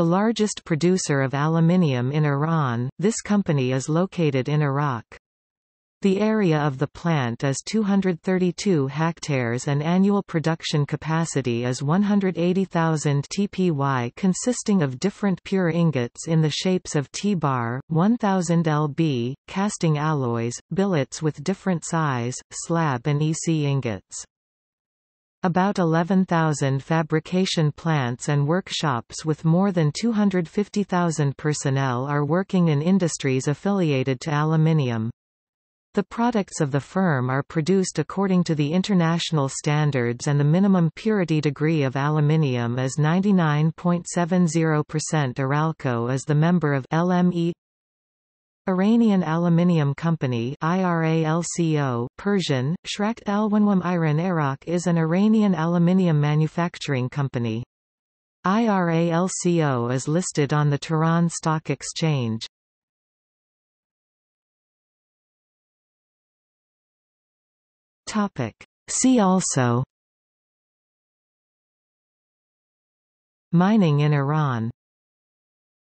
The largest producer of aluminium in Iran, this company is located in Arak. The area of the plant is 232 hectares and annual production capacity is 180,000 TPY consisting of different pure ingots in the shapes of T-bar, 1000 lb, casting alloys, billets with different size, slab and EC ingots. About 11,000 fabrication plants and workshops with more than 250,000 personnel are working in industries affiliated to aluminium. The products of the firm are produced according to the international standards and the minimum purity degree of aluminium is 99.70%. IRALCO is the member of LME Iranian Aluminium Company IRALCO, Persian, Shrekt Alwanwam Iran Iraq is an Iranian aluminium manufacturing company. IRALCO is listed on the Tehran Stock Exchange. See also Mining in Iran